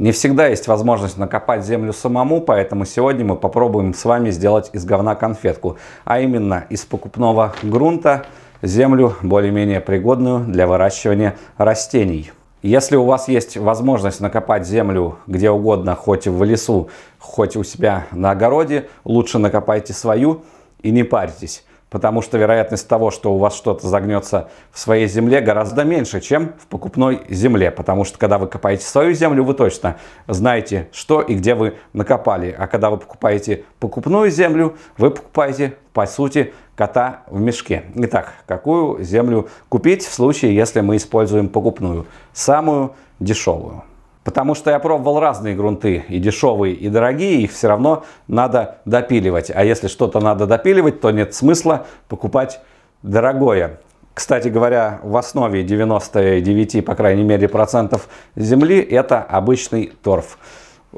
Не всегда есть возможность накопать землю самому, поэтому сегодня мы попробуем с вами сделать из говна конфетку, а именно из покупного грунта землю более-менее пригодную для выращивания растений. Если у вас есть возможность накопать землю где угодно, хоть в лесу, хоть у себя на огороде, лучше накопайте свою и не парьтесь потому что вероятность того, что у вас что-то загнется в своей земле, гораздо меньше, чем в покупной земле, потому что когда вы копаете свою землю, вы точно знаете, что и где вы накопали, а когда вы покупаете покупную землю, вы покупаете, по сути, кота в мешке. Итак, какую землю купить в случае, если мы используем покупную? Самую дешевую. Потому что я пробовал разные грунты, и дешевые, и дорогие, их все равно надо допиливать. А если что-то надо допиливать, то нет смысла покупать дорогое. Кстати говоря, в основе 99, по крайней мере, процентов земли это обычный торф.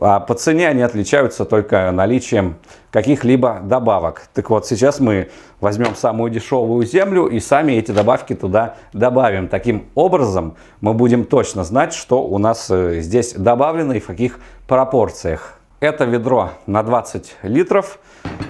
А по цене они отличаются только наличием каких-либо добавок. Так вот, сейчас мы возьмем самую дешевую землю и сами эти добавки туда добавим. Таким образом мы будем точно знать, что у нас э, здесь добавлено и в каких пропорциях. Это ведро на 20 литров.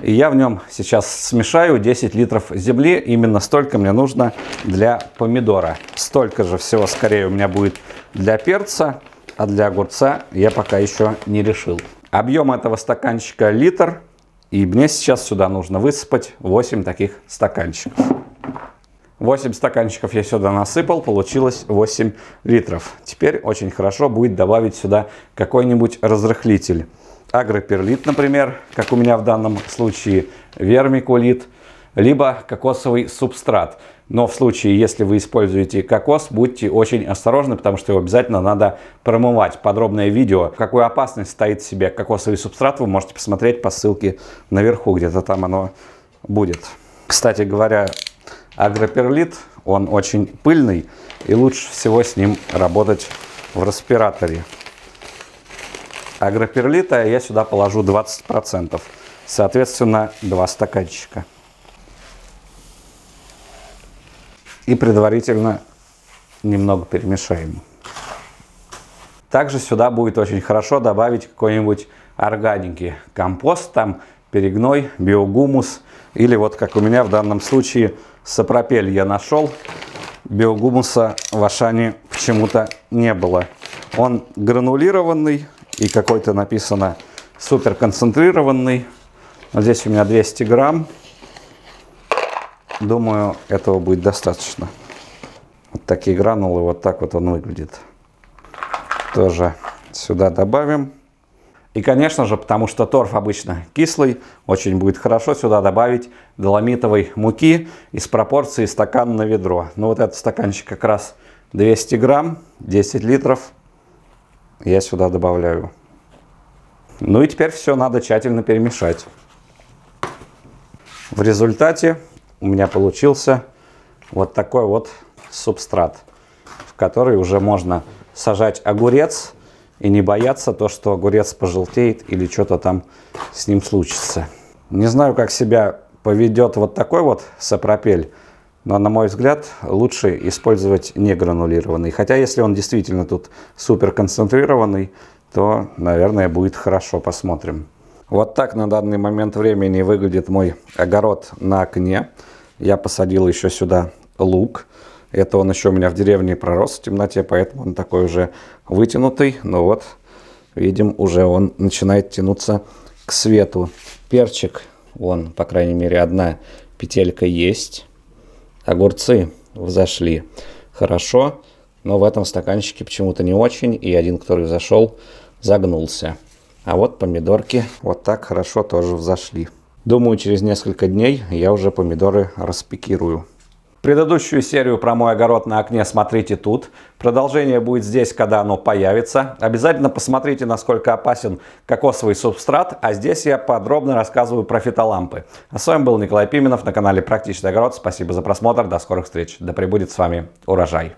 И я в нем сейчас смешаю 10 литров земли. Именно столько мне нужно для помидора. Столько же всего скорее у меня будет для перца а для огурца я пока еще не решил. Объем этого стаканчика литр, и мне сейчас сюда нужно высыпать 8 таких стаканчиков. 8 стаканчиков я сюда насыпал, получилось 8 литров. Теперь очень хорошо будет добавить сюда какой-нибудь разрыхлитель. Агроперлит, например, как у меня в данном случае, вермикулит, либо кокосовый субстрат. Но в случае, если вы используете кокос, будьте очень осторожны, потому что его обязательно надо промывать. Подробное видео, какую опасность стоит в себе кокосовый субстрат, вы можете посмотреть по ссылке наверху, где-то там оно будет. Кстати говоря, агроперлит, он очень пыльный, и лучше всего с ним работать в респираторе. Агроперлита я сюда положу 20%, соответственно 2 стаканчика. И предварительно немного перемешаем. Также сюда будет очень хорошо добавить какой-нибудь органики. Компост там, перегной, биогумус или вот как у меня в данном случае сапропель я нашел. Биогумуса в Ашане почему-то не было. Он гранулированный и какой-то написано супер концентрированный. Вот здесь у меня 200 грамм. Думаю, этого будет достаточно. Вот такие гранулы, вот так вот он выглядит. Тоже сюда добавим. И, конечно же, потому что торф обычно кислый, очень будет хорошо сюда добавить доломитовой муки из пропорции стакан на ведро. Ну вот этот стаканчик как раз 200 грамм, 10 литров я сюда добавляю. Ну и теперь все надо тщательно перемешать. В результате у меня получился вот такой вот субстрат, в который уже можно сажать огурец и не бояться то, что огурец пожелтеет или что-то там с ним случится. Не знаю, как себя поведет вот такой вот сапропель, но, на мой взгляд, лучше использовать негранулированный. Хотя, если он действительно тут супер концентрированный, то, наверное, будет хорошо. Посмотрим. Вот так на данный момент времени выглядит мой огород на окне. Я посадил еще сюда лук. Это он еще у меня в деревне пророс в темноте, поэтому он такой уже вытянутый. Но вот, видим, уже он начинает тянуться к свету. Перчик, вон, по крайней мере, одна петелька есть. Огурцы взошли хорошо, но в этом стаканчике почему-то не очень. И один, который зашел, загнулся. А вот помидорки вот так хорошо тоже взошли. Думаю, через несколько дней я уже помидоры распекирую. Предыдущую серию про мой огород на окне смотрите тут. Продолжение будет здесь, когда оно появится. Обязательно посмотрите, насколько опасен кокосовый субстрат. А здесь я подробно рассказываю про фитолампы. А с вами был Николай Пименов на канале Практичный огород. Спасибо за просмотр. До скорых встреч. Да пребудет с вами урожай.